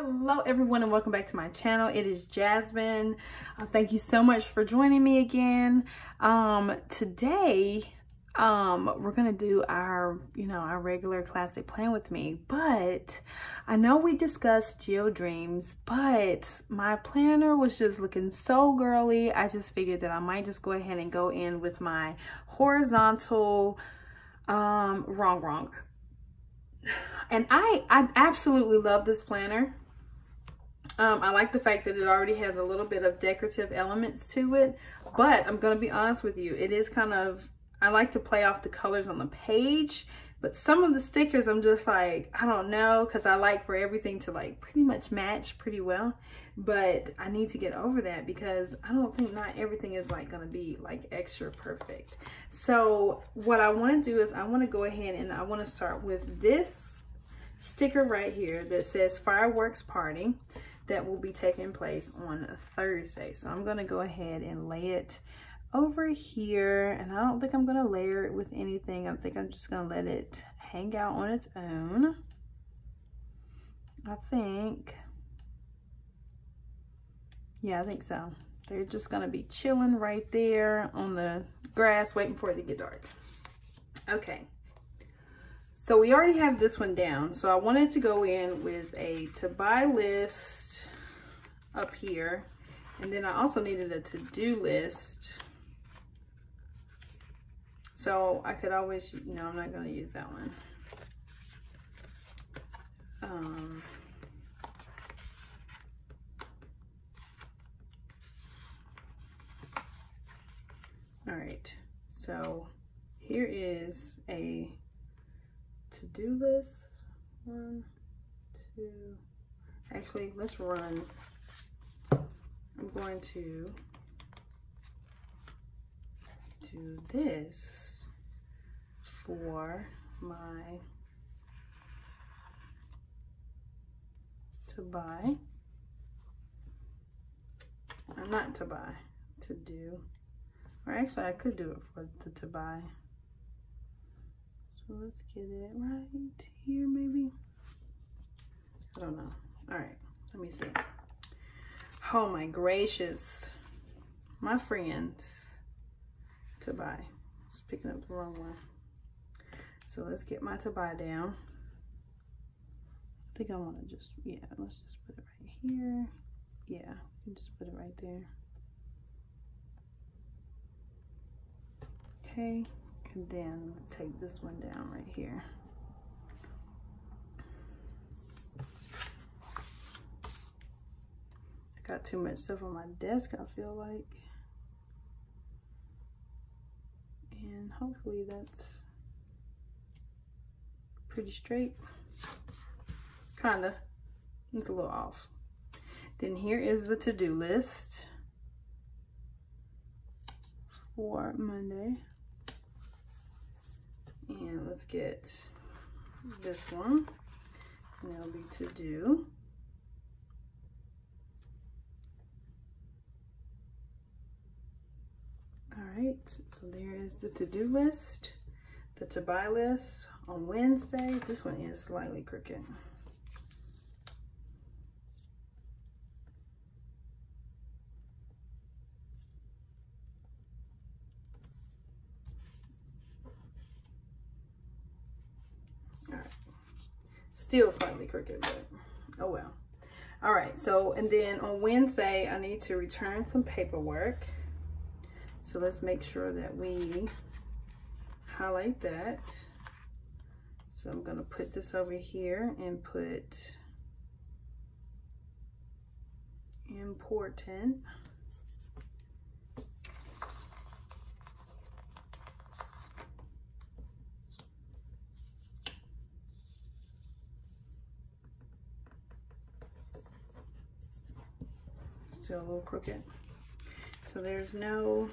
Hello everyone and welcome back to my channel. It is Jazmin. Uh, thank you so much for joining me again. Um, today, um, we're gonna do our, you know, our regular classic plan with me, but I know we discussed Geo Dreams, but my planner was just looking so girly. I just figured that I might just go ahead and go in with my horizontal, um, Rongrong, and I, I absolutely love this planner. Um, I like the fact that it already has a little bit of decorative elements to it, but I'm going to be honest with you. It is kind of, I like to play off the colors on the page, but some of the stickers I'm just like, I don't know, because I like for everything to like pretty much match pretty well, but I need to get over that because I don't think not everything is like going to be like extra perfect. So what I want to do is I want to go ahead and I want to start with this sticker right here that says fireworks party that will be taking place on Thursday. So I'm gonna go ahead and lay it over here and I don't think I'm gonna layer it with anything. I think I'm just gonna let it hang out on its own. I think, yeah, I think so. They're just gonna be chilling right there on the grass waiting for it to get dark. Okay. So we already have this one down. So I wanted to go in with a to buy list up here. And then I also needed a to-do list. So I could always, no, I'm not gonna use that one. Um, all right, so here is a to-do list. One, two, actually, let's run. I'm going to do this for my to buy. I'm not to buy, to do. Or actually, I could do it for the to buy. So let's get it right here, maybe. I don't know. All right, let me see. Oh my gracious. My friends to buy. Just picking up the wrong one. So let's get my to buy down. I think I want to just, yeah, let's just put it right here. Yeah, you just put it right there. Okay. And then take this one down right here. I got too much stuff on my desk, I feel like. And hopefully that's pretty straight. Kinda. It's a little off. Then here is the to-do list for Monday. Let's get this one. And that'll be to do. All right, so there is the to-do list, the to-buy list on Wednesday. This one is slightly crooked. Still slightly crooked, but oh well. All right, so, and then on Wednesday, I need to return some paperwork. So let's make sure that we highlight that. So I'm gonna put this over here and put important. Still a little crooked. So there's no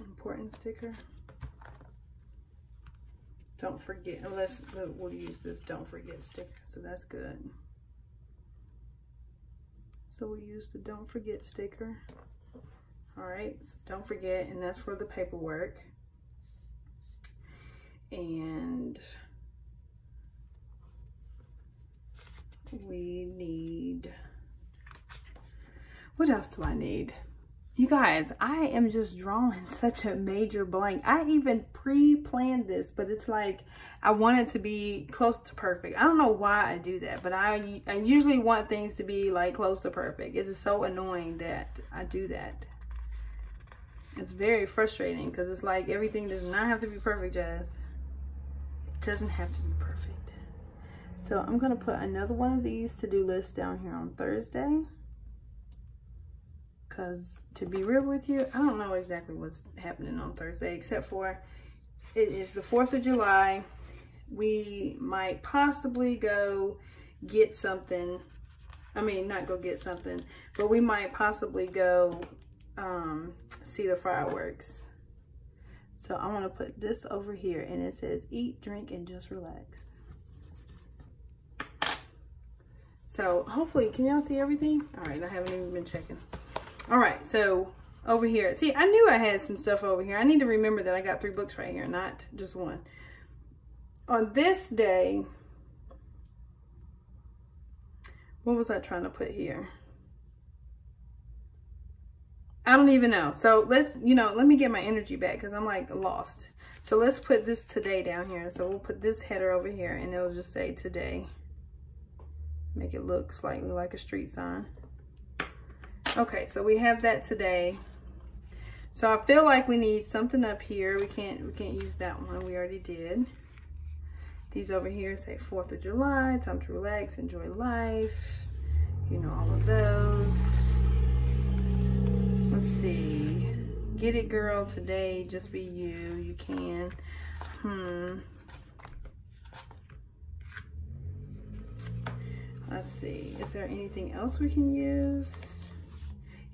important sticker. Don't forget, unless we'll use this don't forget sticker, so that's good. So we use the don't forget sticker. All right, so don't forget, and that's for the paperwork. And we need, what else do I need? You guys, I am just drawing such a major blank. I even pre-planned this, but it's like I want it to be close to perfect. I don't know why I do that, but I, I usually want things to be like close to perfect. It's just so annoying that I do that. It's very frustrating because it's like everything does not have to be perfect, Jazz. It doesn't have to be perfect. So I'm going to put another one of these to-do lists down here on Thursday. Because to be real with you, I don't know exactly what's happening on Thursday, except for it is the 4th of July. We might possibly go get something. I mean, not go get something, but we might possibly go um, see the fireworks. So I want to put this over here and it says eat, drink, and just relax. So hopefully, can y'all see everything? All right, I haven't even been checking. All right, so over here. See, I knew I had some stuff over here. I need to remember that I got three books right here, not just one. On this day, what was I trying to put here? I don't even know. So let's, you know, let me get my energy back because I'm like lost. So let's put this today down here. So we'll put this header over here and it'll just say today. Make it look slightly like a street sign. Okay, so we have that today. So I feel like we need something up here. We can't we can't use that one. We already did. These over here say 4th of July, time to relax, enjoy life. You know, all of those. Let's see. Get it, girl, today. Just be you. You can. Hmm. Let's see. Is there anything else we can use?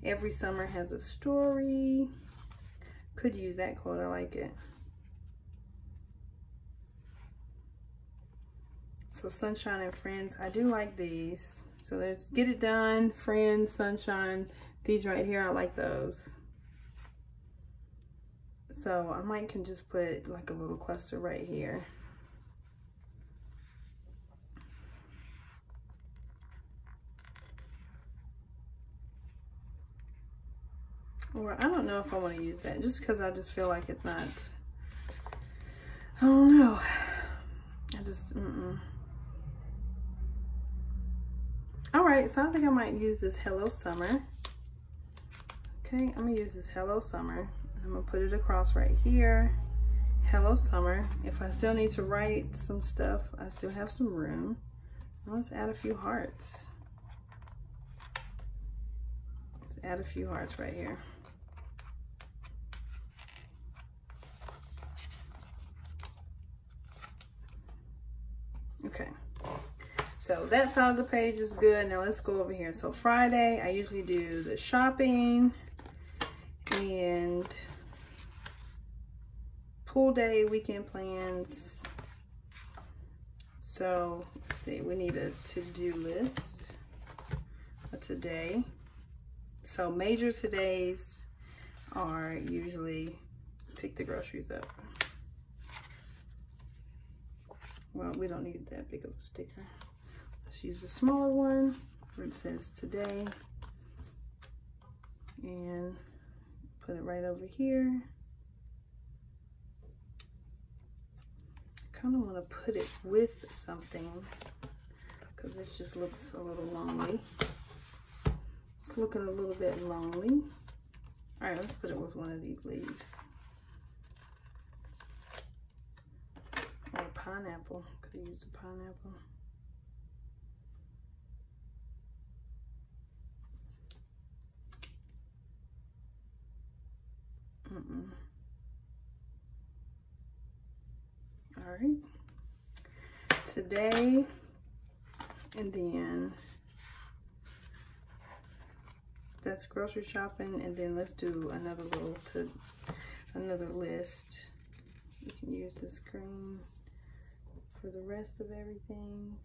Every summer has a story. Could use that quote. I like it. So Sunshine and Friends. I do like these. So let's get it done. Friends, Sunshine. These right here, I like those. So I might can just put like a little cluster right here. Or I don't know if I want to use that just because I just feel like it's not, I don't know. I just, mm -mm. All right, so I think I might use this Hello Summer. Okay, I'm gonna use this Hello Summer. I'm gonna put it across right here. Hello Summer. If I still need to write some stuff, I still have some room. Let's add a few hearts. Let's add a few hearts right here. Okay. So that side of the page is good. Now let's go over here. So Friday, I usually do the shopping and pool day, weekend plans. So let's see, we need a to-do list for today. So major todays are usually pick the groceries up. Well, we don't need that big of a sticker. Let's use a smaller one where it says today. And put it right over here. I kind of want to put it with something because this just looks a little lonely. It's looking a little bit lonely. All right, let's put it with one of these leaves. Or a pineapple. Could have used a pineapple. Mm -mm. All right. Today, and then that's grocery shopping, and then let's do another little to another list. You can use this green for the rest of everything.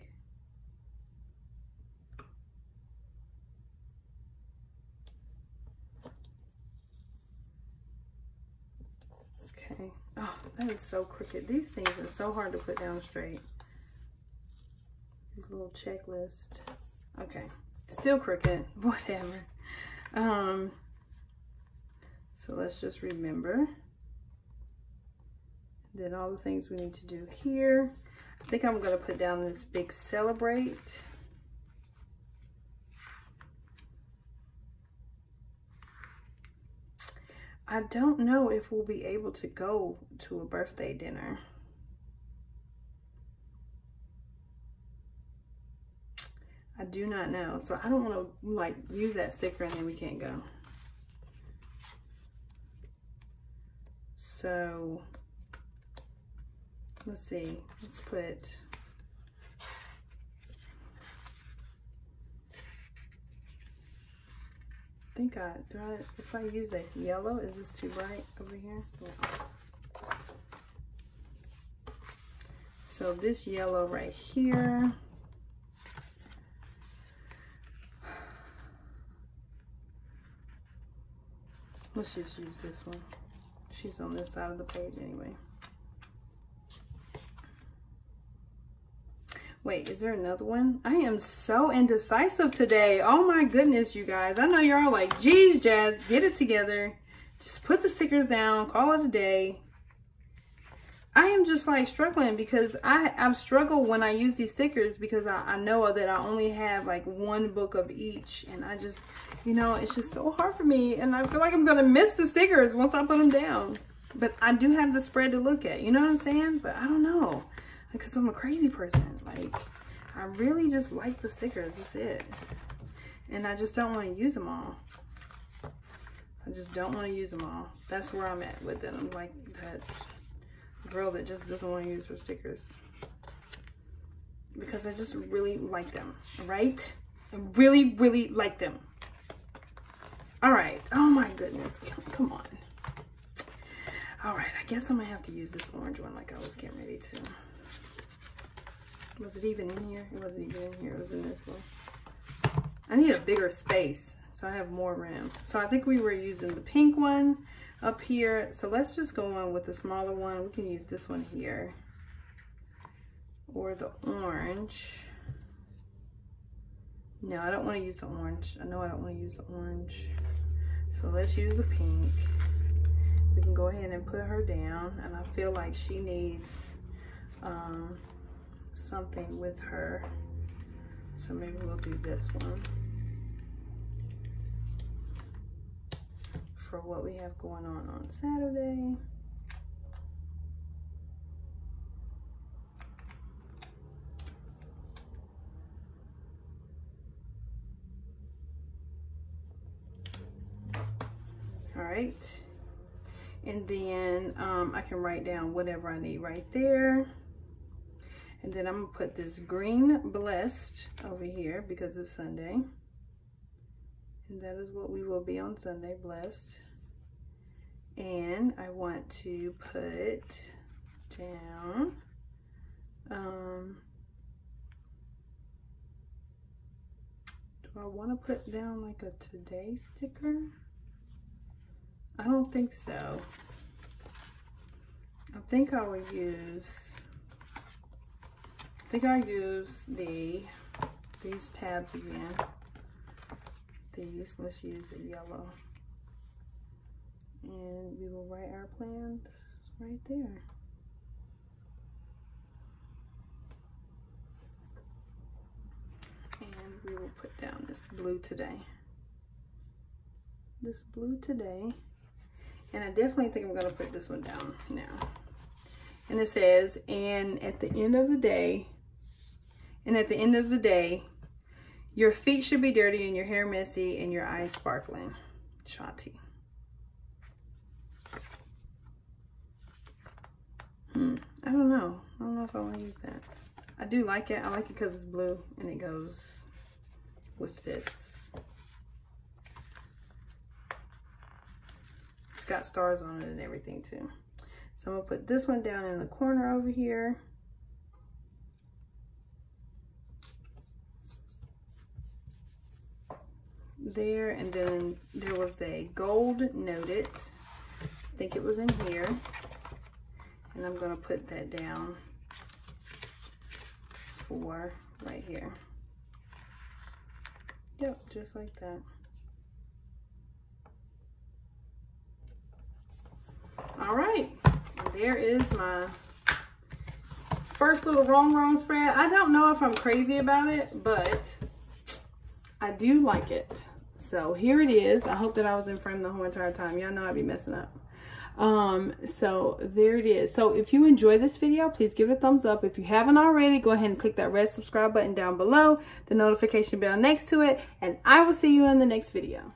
Okay. Oh, that is so crooked. These things are so hard to put down straight. These little checklist. Okay, still crooked, whatever. Um, so let's just remember. Then all the things we need to do here. I think I'm gonna put down this big celebrate. I don't know if we'll be able to go to a birthday dinner. I do not know. So I don't want to like use that sticker and then we can't go. So let's see. Let's put I think I, do I, if I use this yellow, is this too bright over here? No. So this yellow right here, let's just use this one. She's on this side of the page anyway. Wait, is there another one? I am so indecisive today. Oh my goodness, you guys. I know you're all like, geez, Jazz, get it together. Just put the stickers down, call it a day. I am just like struggling because I, I've struggled when I use these stickers because I, I know that I only have like one book of each. And I just, you know, it's just so hard for me. And I feel like I'm going to miss the stickers once I put them down. But I do have the spread to look at. You know what I'm saying? But I don't know because I'm a crazy person. Like, I really just like the stickers. That's it. And I just don't want to use them all. I just don't want to use them all. That's where I'm at with it. I'm like that girl that just doesn't want to use her stickers. Because I just really like them, right? I really, really like them. All right. Oh my goodness. Come on. All right. I guess I'm going to have to use this orange one like I was getting ready to. Was it even in here? It wasn't even in here. It was in this one. I need a bigger space so I have more room. So I think we were using the pink one up here. So let's just go on with the smaller one. We can use this one here or the orange. No, I don't want to use the orange. I know I don't want to use the orange. So let's use the pink. We can go ahead and put her down. And I feel like she needs um, something with her. So maybe we'll do this one. For what we have going on on Saturday. All right. And then um, I can write down whatever I need right there. And then I'm gonna put this green blessed over here because it's Sunday. And that is what we will be on Sunday, blessed. And I want to put down, um, do I want to put down like a today sticker? I don't think so. I think I will use think I use the these tabs again. These, let's use a yellow. And we will write our plans right there. And we will put down this blue today. This blue today. And I definitely think I'm gonna put this one down now. And it says, and at the end of the day, and at the end of the day, your feet should be dirty and your hair messy and your eyes sparkling. Shanti. Hmm. I don't know. I don't know if I want to use that. I do like it. I like it because it's blue and it goes with this. It's got stars on it and everything too. So I'm going to put this one down in the corner over here. There and then there was a gold noted I think it was in here and I'm going to put that down for right here. Yep, just like that. All right, there is my first little Rongrong spread. I don't know if I'm crazy about it, but I do like it. So here it is. I hope that I was in frame the whole entire time. Y'all know I'd be messing up. Um, so there it is. So if you enjoy this video, please give it a thumbs up. If you haven't already, go ahead and click that red subscribe button down below, the notification bell next to it, and I will see you in the next video.